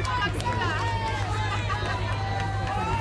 何?